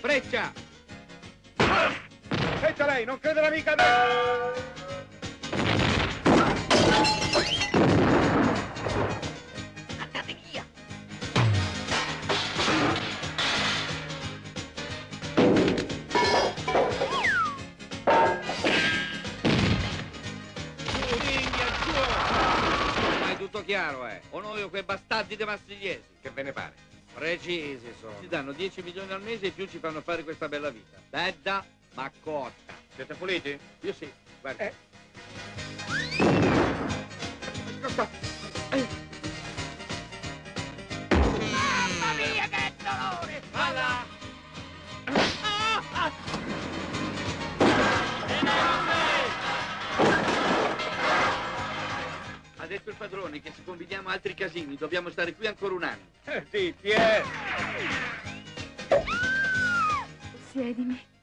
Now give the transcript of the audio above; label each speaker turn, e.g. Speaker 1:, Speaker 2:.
Speaker 1: Freccia!
Speaker 2: Aspetta lei, non crederà mica a me!
Speaker 3: Andate via!
Speaker 1: Ringhia, giù! Ma è tutto chiaro, eh? O noi o quei bastardi dei mastigliesi?
Speaker 2: Che ve ne pare?
Speaker 1: Precisi sono. Ci danno 10 milioni al mese e più ci fanno fare questa bella vita. Bella, ma cotta.
Speaker 2: Siete puliti?
Speaker 1: Io sì, guarda.
Speaker 2: Eh.
Speaker 1: Il padrone che se combiniamo altri casini dobbiamo stare qui ancora un anno.
Speaker 2: Eh, zitti, eh!
Speaker 4: Siedimi.